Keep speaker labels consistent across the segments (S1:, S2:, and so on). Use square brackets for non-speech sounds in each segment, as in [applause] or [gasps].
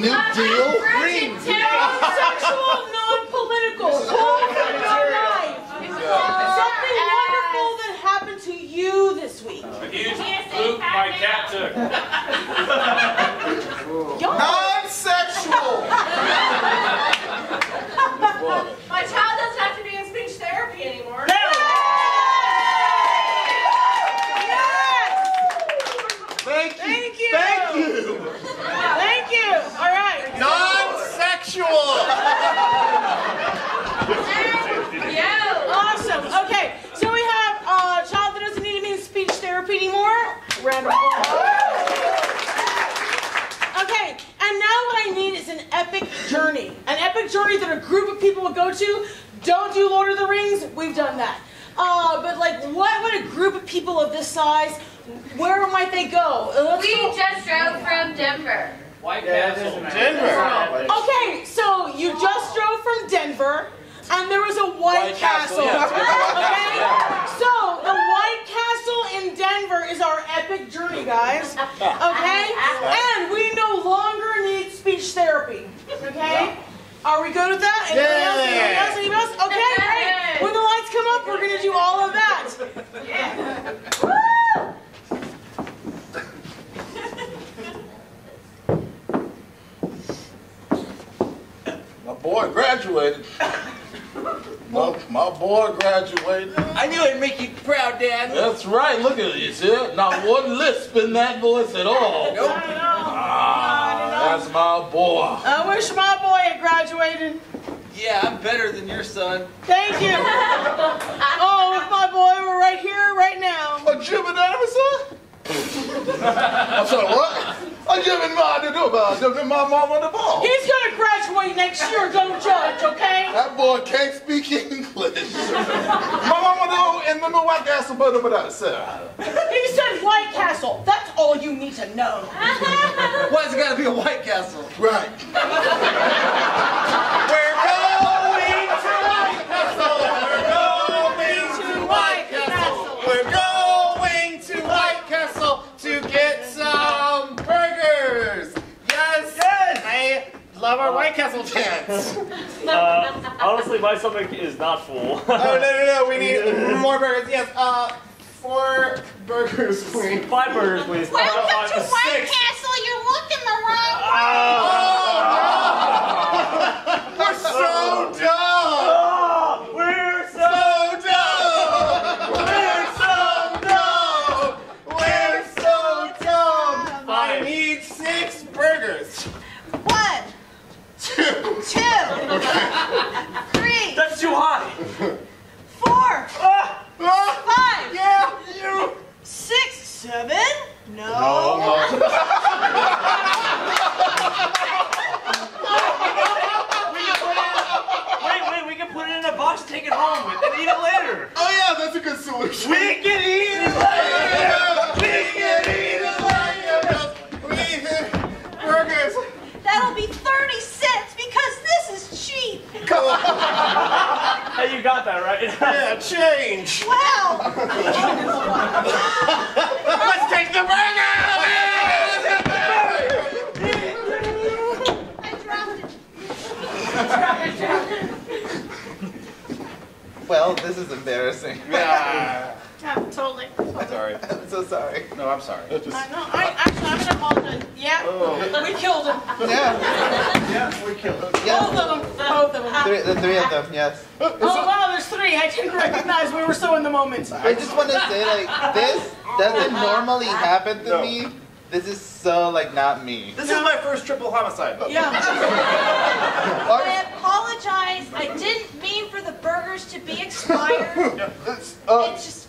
S1: The
S2: new deal?
S3: Green.
S1: non-sexual, [laughs] non-political, whole from your life. Something wonderful that happened to you this week.
S2: A huge poop my cat took. [laughs]
S1: Y'all,
S4: Non-sexual.
S3: My child doesn't have to be in speech therapy anymore.
S1: yes!
S5: Thank you!
S1: Thank you!
S5: Thank you!
S1: Thank you! All right.
S5: Non-sexual!
S3: Yo.
S1: Awesome. Okay, so we have uh, a child that doesn't need to be in speech therapy anymore. Round of applause. Okay, and now what I need is an epic journey. An epic journey that a group of people would go to. Don't do Lord of the Rings. We've done that. Uh, but like, what would a group of people of this size? Where might they go? Uh, let's
S3: We
S1: go-
S3: just drove from Denver.
S2: White Castle.
S5: Denver!
S1: Okay, so you just drove from Denver, and there was a White,
S5: White Castle,
S1: Castle. Okay, [laughs] so the White Castle in Denver is our epic journey, guys. [laughs] Okay, and we no longer need speech therapy. Okay, are we good with that? Anybody else? Anybody else? Anybody else? Okay, great. When the lights come up, we're gonna do all of that. Woo!
S4: My boy graduated. My, my boy graduated.
S5: I knew it'd make you proud, Dad.
S4: That's right. Look at it. See it? Not one lisp in that voice at all.
S5: Nope.
S4: Ah, that's my boy.
S1: I wish my boy had graduated.
S5: Yeah, I'm better than your son.
S1: Thank you. [laughs] Oh, if my boy were right here, right now.
S4: A Gemini, sir? [laughs] I'm sorry, what? A Gemini, to do about it. My mom on the ball.
S1: He's gonna graduate next year, don't judge, okay?
S4: That boy can't speak English. My mama do in the new White Castle, but about it, sir.
S1: He said White Castle. That's all you need to know.
S5: Why's it gotta be a White Castle?
S4: Right.
S5: We're love our White Castle chants! [laughs]
S6: Uh, honestly, my stomach is not full.
S5: oh, no, no, no, we need [laughs] more burgers. Yes, uh, four burgers, [laughs] please.
S6: Five burgers, please.
S7: Welcome to
S6: Uh,
S7: White
S6: six.
S7: Castle. You're looking the wrong way.
S6: Ah.
S5: We're so dumb!
S6: Ah, we're so
S5: We're so dumb! We're so dumb! I
S6: Five.
S5: need six burgers.
S7: One,
S5: Two.
S7: two, three,
S6: That's too high.
S7: four,
S6: Ah,
S5: Ah,
S7: five,
S5: yeah, you.
S7: six, seven. No.
S6: wait, wait, we can put it in a box, take it home with, and eat it later.
S4: Oh, yeah, that's a good solution.
S6: We can eat it later.
S5: We can eat it later. We eat burgers.
S7: That'll be 30 cents because this is cheap. Come on.
S6: Hey, you got that right.
S5: Yeah, change.
S7: Wow. [laughs]
S5: Let's take the burger.
S7: I dropped it.
S8: Well, this is embarrassing.
S5: Yeah. [laughs]
S1: Yeah, totally.
S5: Sorry.
S8: I'm so sorry.
S5: No, I'm sorry.
S1: I know. I actually, I'm gonna apologize. Yeah,
S5: Oh.
S1: we killed him.
S8: Yeah,
S5: Yeah, we killed him.
S1: Both
S8: yeah.
S1: of them. Both of them.
S8: Three, the three of them, yes.
S1: Oh wow, there's three. I didn't recognize. We were so in the moment.
S8: I just want to say, like, this doesn't normally happen to
S6: No.
S8: me, This is so like not me.
S6: This is my first triple homicide.
S1: Yeah. [laughs]
S7: I apologize. I didn't mean for the burgers to be expired. [laughs]
S4: It's, uh,
S7: It's just,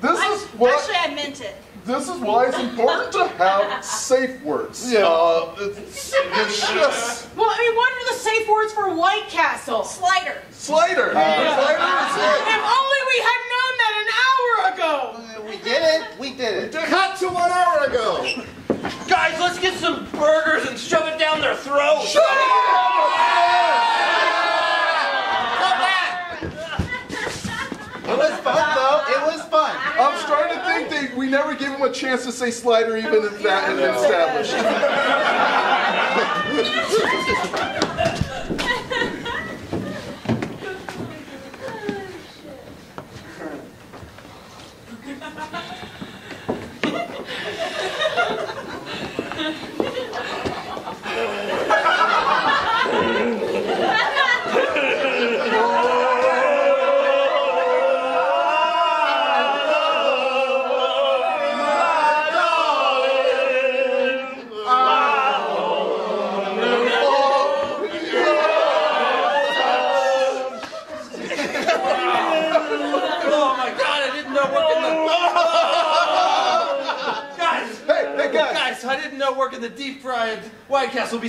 S4: this
S7: I,
S4: is what
S7: actually, I meant it.
S4: This is why it's important to have safe words.
S8: Yeah.
S4: Uh, it's, it's just
S1: Well, I mean, what are the safe words for White Castle?
S7: Slider.
S4: Slider. Slider is it.
S1: If only we had known that an hour ago.
S8: We did it. We did it.
S4: Cut to one hour ago.
S6: Guys, let's get some burgers and shove it down their throat.
S4: Shut
S8: It was fun though. It was fun.
S4: I'm starting to think that we never gave him a chance to say Slider even if that had been established. [laughs]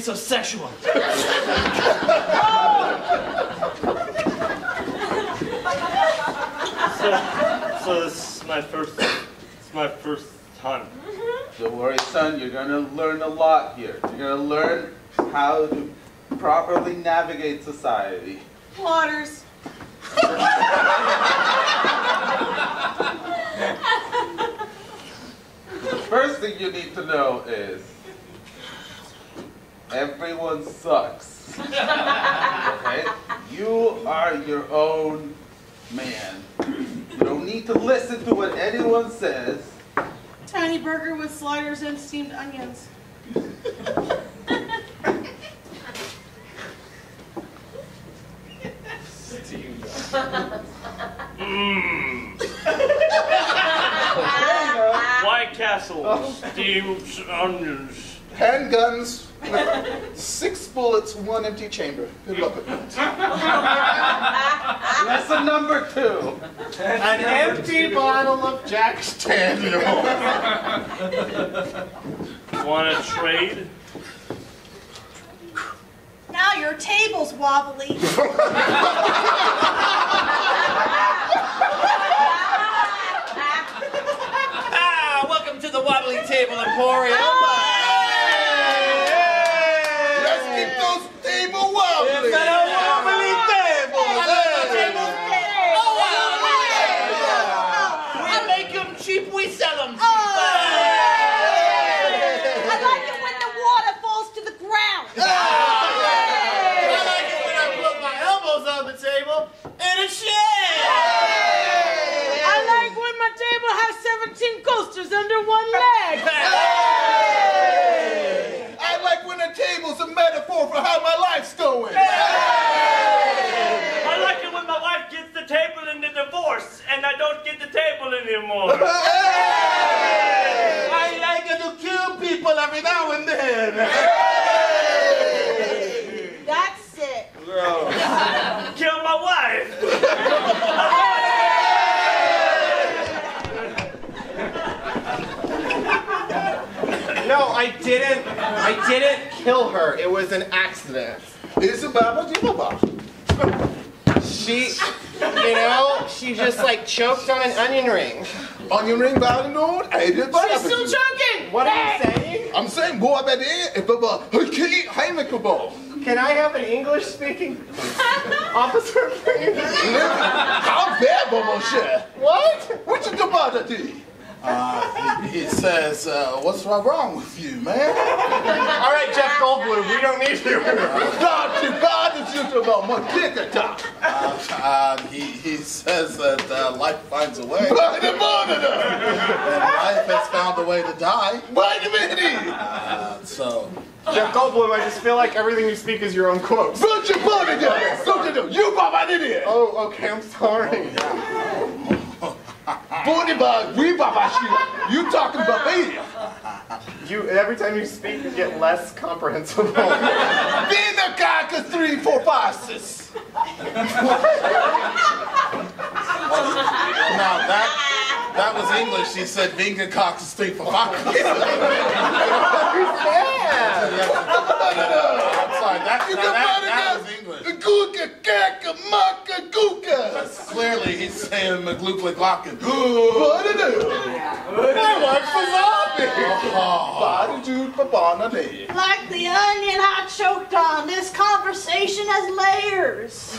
S6: so sexual. [laughs]
S2: So, so this is my first, it's my first time. Mm-hmm.
S8: Don't worry, son. You're gonna learn a lot here. You're gonna learn how to properly navigate society.
S1: Plotters. [laughs]
S8: The first thing you need to know is everyone sucks. Okay? You are your own man. You don't need to listen to what anyone says.
S1: Tiny burger with sliders and steamed onions. [laughs] Mm.
S2: White Castle, oh. steamed onions.
S4: Handguns, six bullets, one empty chamber. Good luck with that. [laughs]
S8: Lesson number two.
S5: An empty bottle of Jack Daniel. [laughs]
S2: Want to trade?
S7: Now your table's wobbly. [laughs]
S6: Ah, welcome to the Wobbly Table Emporium.
S4: Let's keep those table wobbly.
S6: It's a wobbly table. We make them cheap, we sell them cheap.
S7: I like it when the water falls to the ground.
S5: I like it when I put my elbows on the table and a shake.
S1: I like when my table has 17 coasters under one leg.
S4: I like when a table's a metaphor for how my life's going.
S2: I like it when my wife gets the table in the divorce and I don't get the table anymore.
S5: I like to kill people every now and then.
S1: That's it.
S2: Kill my wife.
S5: No, I didn't. I didn't kill her. It was an accident.
S4: It's a baba jibaba.
S5: She, you know, she just like choked on an onion ring.
S4: Onion ring valenoon, I did
S1: She's still choking.
S5: What are you saying?
S4: I'm saying go up at it, if baba, hiki, heimekabo.
S5: Can I have an English speaking [laughs] officer, please?
S4: How bad, Bobo shit?
S5: What?
S4: What you about to Uh, he, he says, uh, what's wrong with you, man?
S5: All right, Jeff Goldblum, we don't need you.
S4: God, you God is just about my dick attack.
S9: Uh, uh, he, he says that uh, life finds a way, and
S4: By the monitor!
S9: and life has found a way to die.
S4: By the minute!
S9: Uh, so,
S5: Jeff Goldblum, I just feel like everything you speak is your own quotes.
S4: Put your body down! Don't you do? You Baba did it!
S5: Oh, okay, I'm sorry.
S4: Booty bug, we Baba shit. You talking about me?
S5: You every time you speak, you get less comprehensible. [laughs]
S4: Vina Cocker three, four, five, six.
S9: Now that that was English. He said Vinga Cox is three for five. [laughs] [laughs] I'm sorry. That,
S4: You
S9: now
S4: can
S9: that,
S4: find
S9: that
S4: it
S9: was English.
S4: out. Gooka, kaka, maka, gooka.
S9: Clearly, he's saying McGlooply Glockin. [gasps]
S4: What it do?
S9: That works for zombies.
S4: Jude for banana.
S7: Like the onion I choked on, this conversation has layers.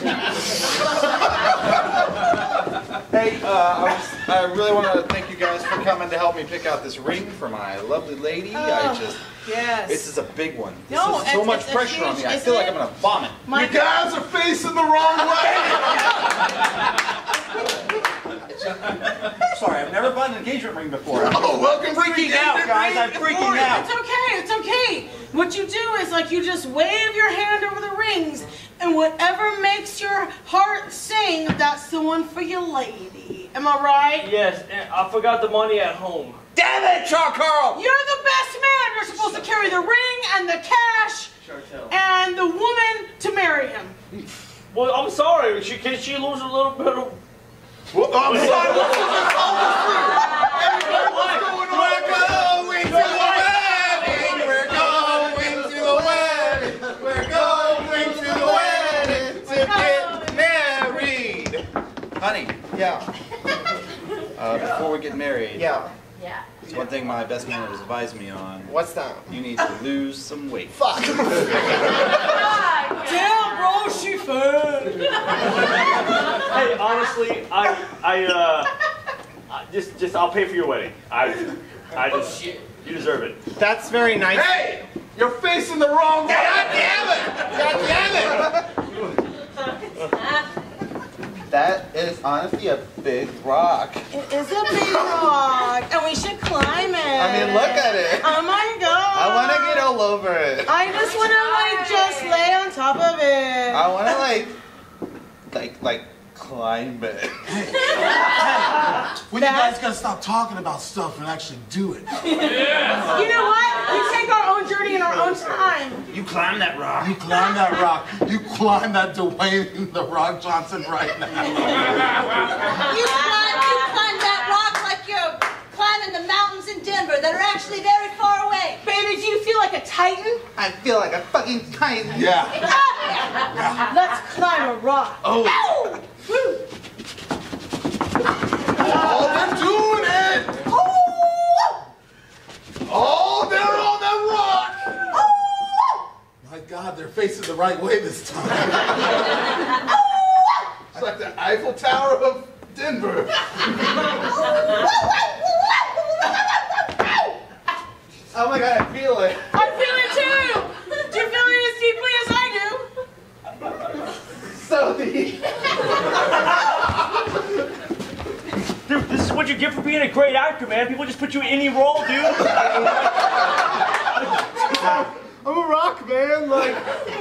S10: Hey, uh, I, was, I really want to thank you guys for coming to help me pick out this ring for my lovely lady. I
S1: Oh,
S10: just,
S1: Yes.
S10: this is a big one. This
S1: No,
S10: is so
S1: it's-
S10: much
S1: it's a
S10: pressure on me. I
S1: isn't
S10: feel like
S1: it?
S10: I'm gonna vomit.
S1: My
S4: You guys are facing the wrong way. [laughs]
S10: Sorry, I've never bought an engagement ring before. I'm
S4: Oh, welcome to
S10: freaking out, guys. I'm freaking out.
S1: It's okay, it's okay. What you do is like you just wave your hand over the rings, and whatever makes your heart sing, that's the one for your lady. Am I right?
S2: Yes, and I forgot the money at home.
S10: Damn it, Charcoal!
S1: You're the best man. You're supposed to carry the ring and the cash and the woman to marry him.
S2: Well, I'm sorry. She, can she lose a little bit of...
S4: Well, I'm sorry. What's this Everybody, what's going on?
S9: We're going to the wedding. We're going to the wedding. We're going to the wedding to get married.
S10: Honey,
S5: Yeah,
S10: uh, before we get married,
S5: yeah.
S3: Yeah.
S10: there's one thing my best man has advised me on.
S5: What's that?
S10: You need to lose some weight.
S5: Fuck. [laughs]
S1: Damn, bro, she fed.
S2: Hey, honestly, I, I, uh, I just, just, I'll pay for your wedding. I, I just, you deserve it.
S5: That's very nice.
S4: Hey, you're facing the wrong way.
S9: God damn it! God damn it!
S8: That is honestly a big rock.
S1: It is a big rock, and we should climb it.
S8: I mean, look at it.
S1: Oh my god.
S8: I want to get all over it.
S1: I just want to like just lay on top of it.
S8: I want to like, like, like climb it. [laughs]
S9: When you guys gonna stop talking about stuff and actually do it? Yeah.
S1: You know what? We take our own journey in our own time.
S6: You climb that rock.
S9: You climb that rock. You climb that Dwayne the Rock Johnson right now. [laughs]
S7: You climb, you climb that rock like you're climbing the mountains in Denver that are actually very far away.
S1: Baby, do you feel like a titan?
S8: I feel like a fucking titan.
S9: Yeah. [laughs]
S1: Let's climb a rock.
S9: Oh.
S1: Woo.
S4: Oh, they're doing it. Oh, they're on that rock.
S9: My God, they're facing the right way this time.
S4: It's like the Eiffel Tower of Denver.
S8: Oh my god, I feel it.
S1: I feel it too. Do you feel it as deeply as I do?
S8: So deep.
S2: Dude, this is what you get for being a great actor, man. People just put you in any role, dude. [laughs]
S5: I'm a rock man. Like,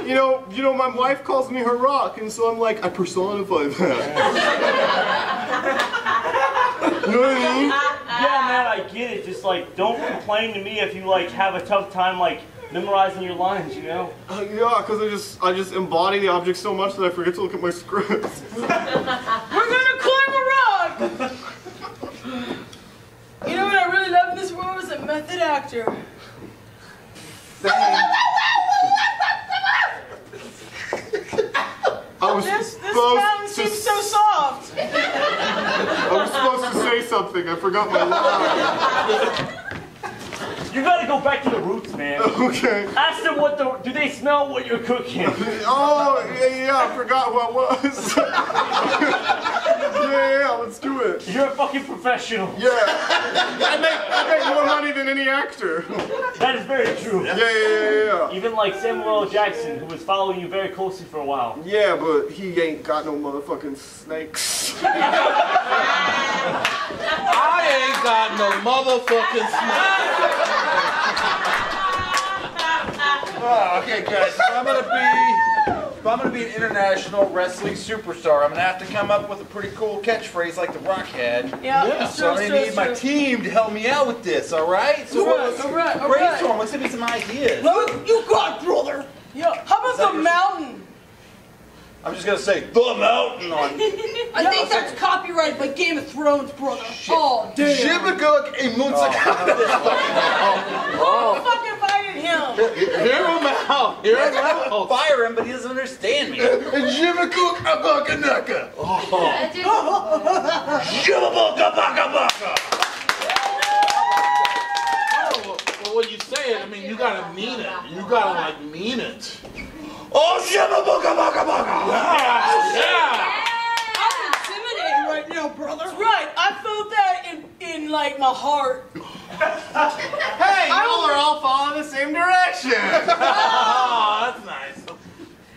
S5: you know, you know, my wife calls me her rock, and so I'm like, I personify that. [laughs] you know what I mean?
S2: Yeah, man, I get it. Just like, don't complain to me if you like have a tough time like memorizing your lines, you know.
S5: Uh, yeah, because I just, I just embody the object so much that I forget to look at my scripts. [laughs]
S1: We're gonna climb a rock. You know what I really love in this world is a method actor.
S5: I was
S1: This this
S5: supposed
S1: mountain
S5: to
S1: seems so soft.
S5: I was supposed to say something. I forgot my line. [laughs]
S2: You gotta go back to the roots, man. [laughs]
S5: Okay.
S2: Ask them what the do they smell what you're cooking. [laughs]
S5: Oh, yeah, yeah, I forgot what it was. [laughs] yeah, yeah, yeah, let's do it.
S2: You're a fucking professional.
S5: Yeah. I make, I make more money than any actor.
S2: That is very true.
S5: Yeah, yeah, yeah, yeah.
S2: Even like Samuel L. Jackson, who was following you very closely for a while.
S5: Yeah, but he ain't got no motherfucking snakes.
S9: I ain't got no motherfucking snakes.
S8: Oh, okay, guys. So I'm gonna be if I'm gonna be an international wrestling superstar, I'm gonna have to come up with a pretty cool catchphrase like The Rock had.
S1: Yeah,
S4: Yeah.
S8: So I'm
S1: true,
S8: gonna need
S1: true,
S8: my
S1: true.
S8: team to help me out with this, all right? So
S1: All right,
S8: let's
S1: all right, all
S8: brainstorm.
S1: right.
S8: Let's give me some ideas.
S11: You got it, brother.
S1: Yeah. How about the mountain?
S8: I'm just gonna say The Mountain on [laughs]
S11: I [laughs] think that's copyrighted by Game of Thrones, brother. Oh, damn.
S4: Shibaguk a Munsaka.
S1: Oh, fucking fighting him.
S4: Hear him out. Hear him out.
S8: fire him, but he doesn't understand me.
S4: Shibaguk Abakanaka. Shibabuka Baka Baka.
S9: Well, when you say it, I mean, you gotta mean it. You gotta, like, mean it.
S4: Oh, Shibabuka Baka Baka.
S9: Yeah!
S11: I'm intimidated right now, brother.
S1: That's right. I felt that in, in like my heart.
S5: Hey, y'all are all following the same direction. [laughs]
S9: Oh, that's nice.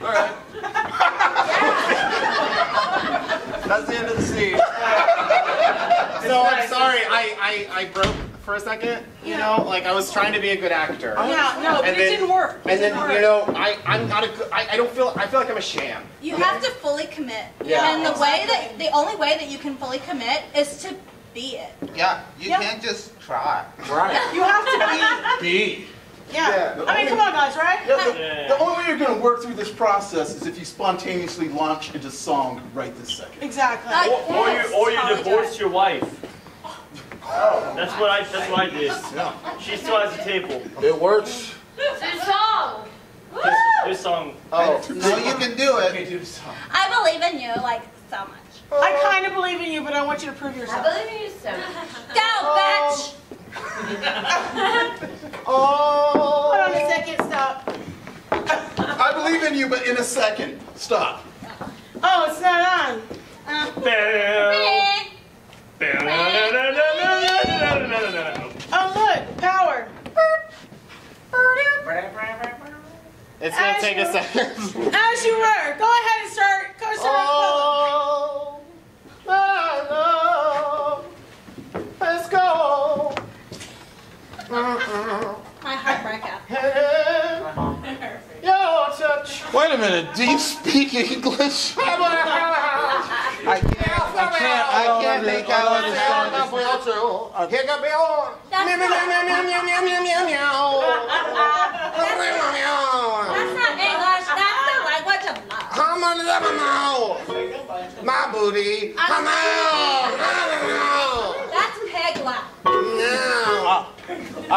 S8: All right. That's the end of the scene. [laughs]
S5: so I'm sorry, I, I, I broke for a second. You know, like I was trying to be a good actor.
S1: Yeah, no, but
S5: And
S1: it
S5: then-
S1: didn't work. It
S5: And
S1: didn't
S5: then
S1: work.
S5: you know, I, I'm not a good. I, I don't feel. I feel like I'm a sham.
S7: You have to fully commit.
S5: Yeah.
S7: And the way that the only way that you can fully commit is to be it.
S6: Yeah, you
S1: Yep.
S6: can't just try.
S9: Right. [laughs]
S1: You have to be.
S9: B.
S1: Yeah.
S4: Yeah,
S1: I mean, come on, guys, right?
S4: Yeah, the, the only way you're gonna work through this process is if you spontaneously launch into song right this second.
S1: Exactly.
S7: Like,
S2: Or, or you or you divorce your wife. Oh. That's what I that's what I did. She still has a table.
S9: It works.
S3: This song.
S2: This, this song
S5: Oh,
S6: No, you can do it.
S5: okay, do the song.
S7: I believe in you like so much.
S1: I kind of believe in you, but I want you to prove yourself.
S3: I believe in you so much.
S7: Go, bitch!
S1: Um, [laughs] Hold on a second, stop.
S4: I believe in you, but in a second. Stop.
S1: Oh, it's not on.
S7: Eh.
S1: Oh, look, power.
S5: It's gonna
S1: As
S5: take a second.
S1: As you were. Go ahead and start. Go start.
S5: Oh, My
S7: heart broke out.
S5: Hey, Your touch.
S9: Wait a minute. Do you speak English? [laughs]
S6: I can't. I can't. I can't make out what the song is.
S5: Here go Bill.
S7: That's
S5: Meow, meow,
S7: not,
S5: meow, meow, meow, meow, meow, meow, meow.
S7: that's not English. That's the language of love.
S5: Come on, let me know. My booty. Come on. [laughs]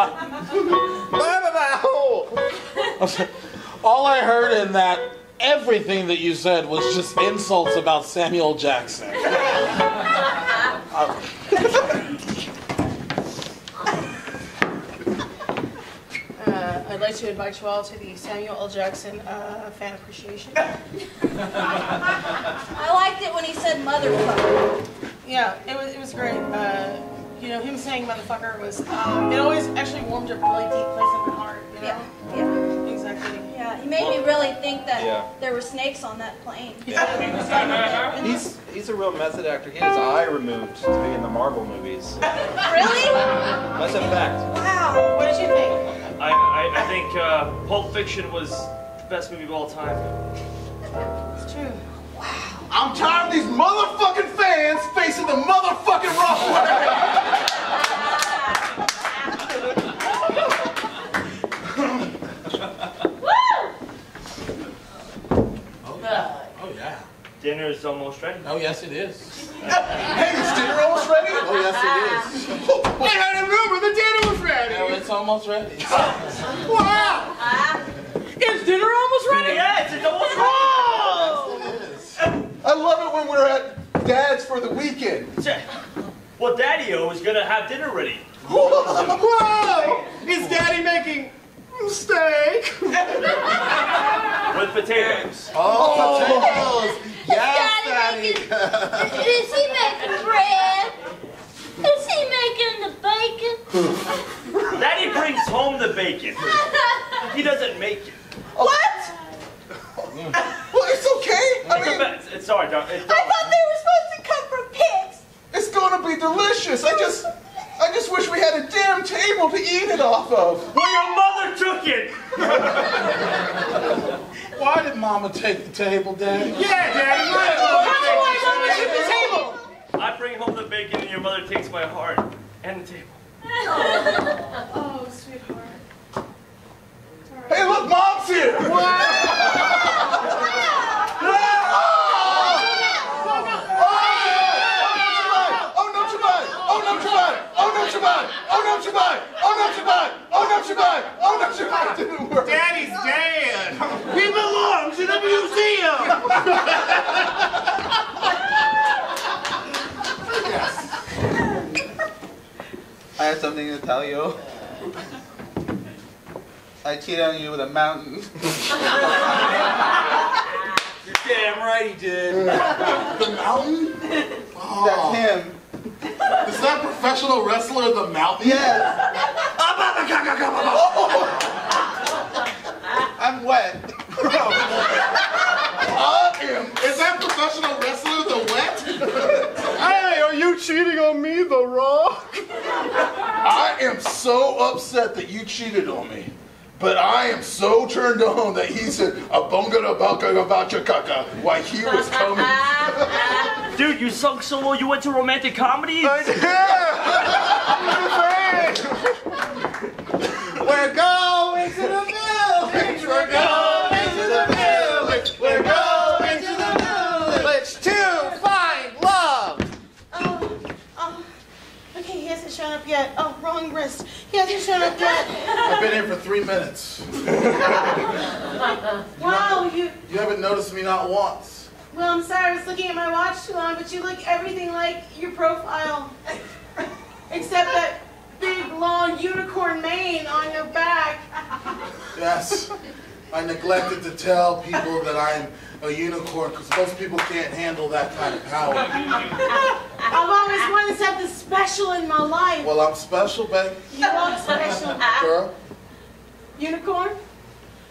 S9: All I heard in that, everything that you said was just insults about Samuel Jackson.
S1: Uh, I'd like to invite you all to the Samuel L. Jackson uh, fan appreciation.
S7: I liked it when he said motherfucker.
S1: Yeah, it was it was great. You know, him saying motherfucker was um, it always actually warmed a really deep place in my heart. You know,
S7: Yeah, yeah,
S1: exactly.
S7: yeah. He made me really think that
S8: Yeah.
S7: there were snakes on that plane. Yeah.
S8: He's he's a real method actor. He had his eye removed to be in the Marvel movies. [laughs]
S7: Really?
S8: That's a fact.
S1: Wow, what did you think?
S2: I, I, I think uh, Pulp Fiction was the best movie of all time.
S1: It's true.
S4: I'm tired of these motherfucking fans facing the motherfucking wrong way.
S9: Oh, yeah.
S2: Dinner is almost ready.
S9: Oh, yes, it is.
S4: Hey, is dinner almost ready?
S9: Oh, yes, it is.
S5: I had a rumor the dinner was
S9: Oh,
S5: ready.
S9: it's almost ready.
S5: Wow.
S1: Is dinner almost ready?
S2: Yes, it's almost ready.
S4: I love it when we're at Dad's for the weekend.
S2: Well, Daddy-O is gonna have dinner ready.
S5: Whoa. Is Daddy making steak? [laughs]
S2: With potatoes.
S6: Oh, potatoes. Yes,
S7: Daddy
S6: Daddy.
S7: Is he making bread? Is he making the bacon?
S2: Daddy brings home the bacon. He doesn't make it.
S1: What? [laughs]
S4: Well, it's okay. I
S2: It's,
S4: mean,
S2: a- it's sorry, Doc. It's,
S7: I thought they were supposed to come from pigs.
S4: it's gonna be delicious. I just, I just wish we had a damn table to eat it off of.
S2: well, your mother took it. [laughs]
S4: Why did
S12: Mama take the table, Daddy?
S5: Yeah, Daddy.
S1: Why do I want to the table?
S2: I bring home the bacon and your mother takes my heart and the table.
S1: Oh, sweetheart.
S4: Hey, look, Mom's here no, Chabad! Oh, no, Chabad! Oh, no, Chabad! Oh, no, Chabad! Oh, no, Chabad! Oh, no, Chabad! Oh! Didn't work.
S5: Daddy's dead.
S6: He belongs in a museum.
S8: I have something to tell you. I cheated on you with a mountain.
S6: You're damn right he did.
S4: The mountain? Oh.
S8: That's him.
S4: Is that professional wrestler the mountain?
S8: Yes. I'm wet.
S4: I am. Is that professional wrestler the wet?
S5: Hey, are you cheating on me, The Rock?
S4: I am so upset that you cheated on me. But I am so turned on that he said a bunga da baka ga bacha kaka while he was coming.
S6: Dude, you sunk so low you went to romantic comedy?
S5: We're going to the village. We're going to the village. We're going to the village to find love.
S1: Oh, oh. Okay, he hasn't shown up yet. Oh, wrong wrist. He hasn't shown up yet.
S4: I've been here for three minutes. [laughs]
S1: Wow, you.
S4: You haven't noticed me not once.
S1: Well, I'm sorry, I was looking at my watch too long, but you look everything like your profile. [laughs] Except that big, long unicorn mane on your back. [laughs]
S4: Yes. I neglected to tell people that I'm a unicorn because most people can't handle that kind of power.
S1: I've always wanted to have this special in my life.
S4: Well, I'm special, baby.
S1: You are special.
S4: Girl,
S1: Unicorn,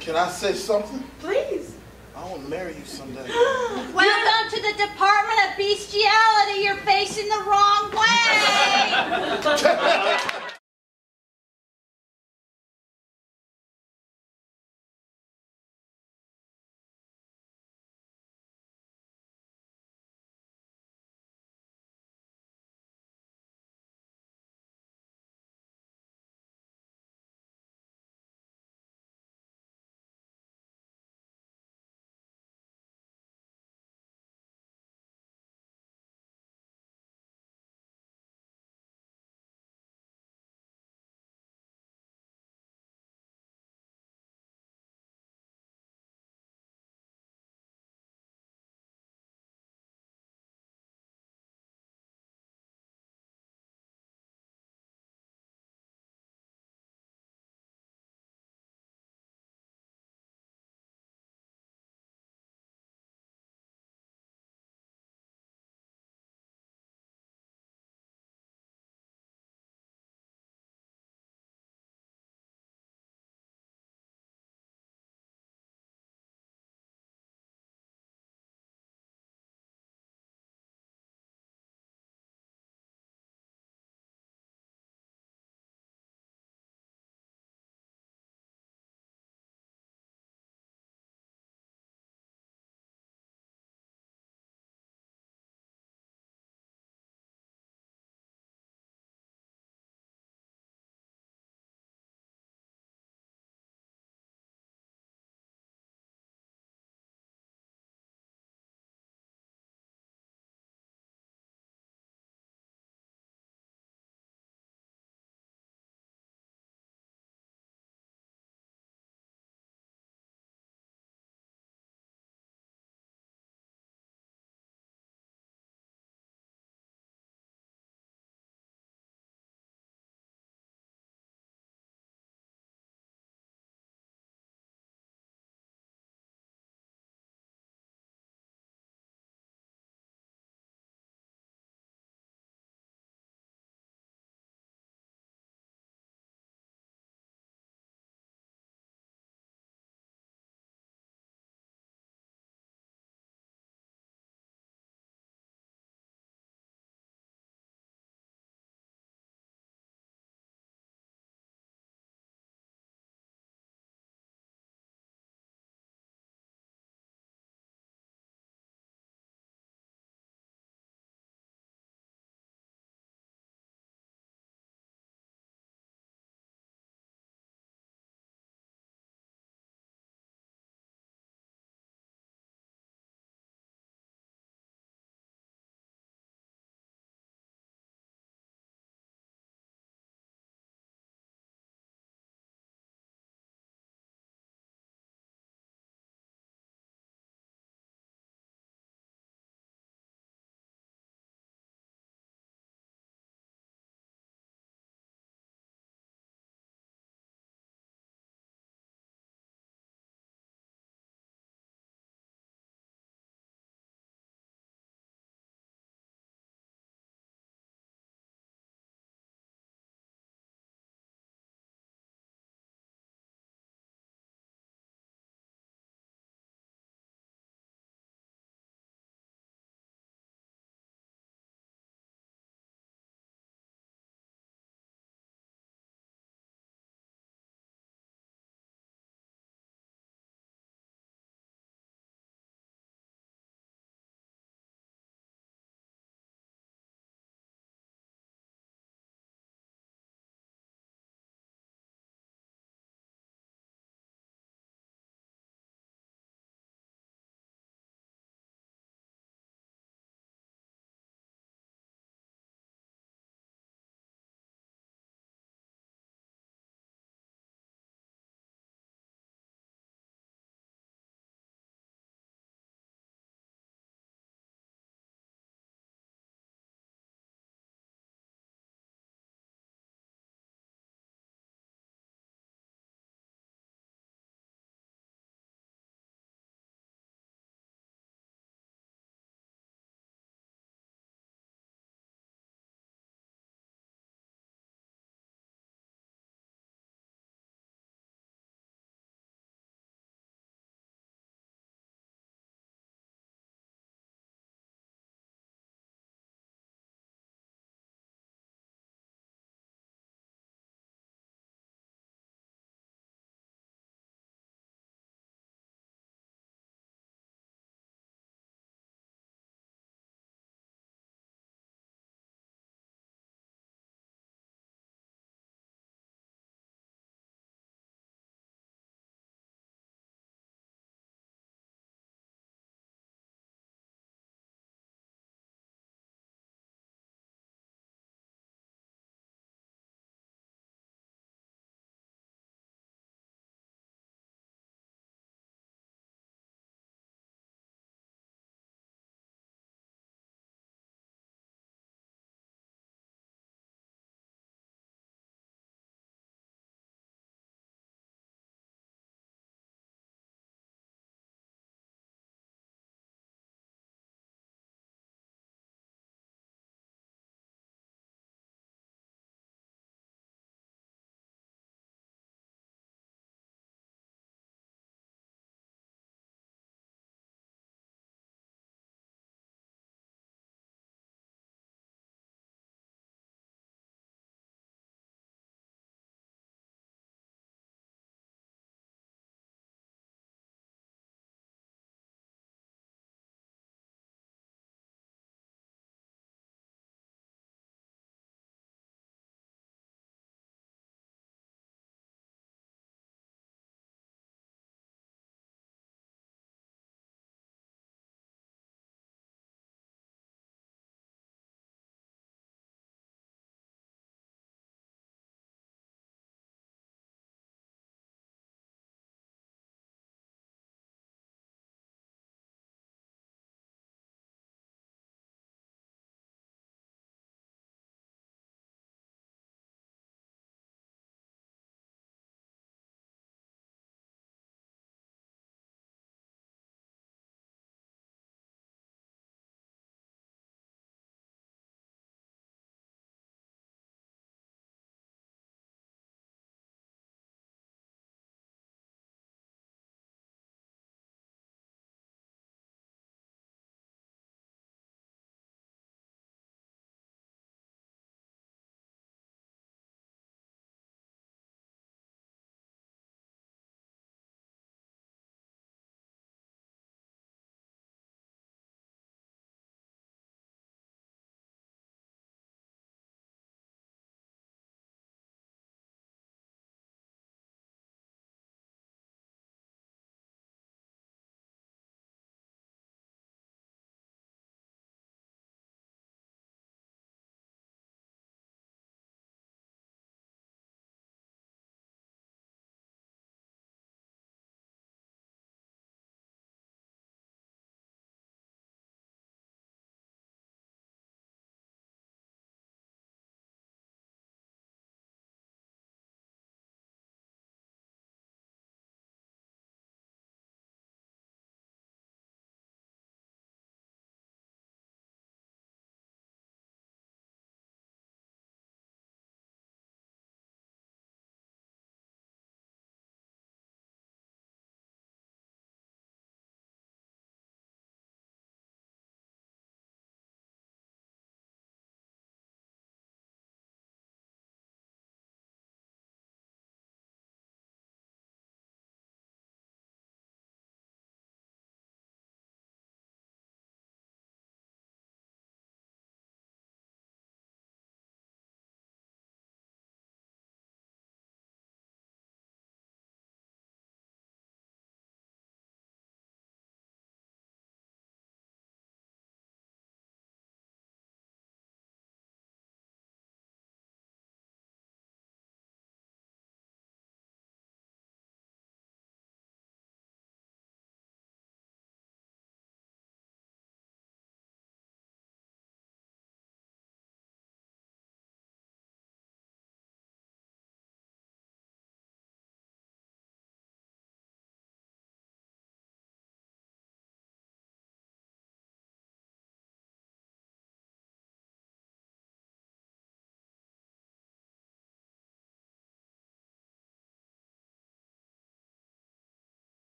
S4: can I say something?
S1: please.
S4: I want to marry you someday. [gasps]
S7: Welcome to the Department of Bestiality. You're facing the wrong way. [laughs]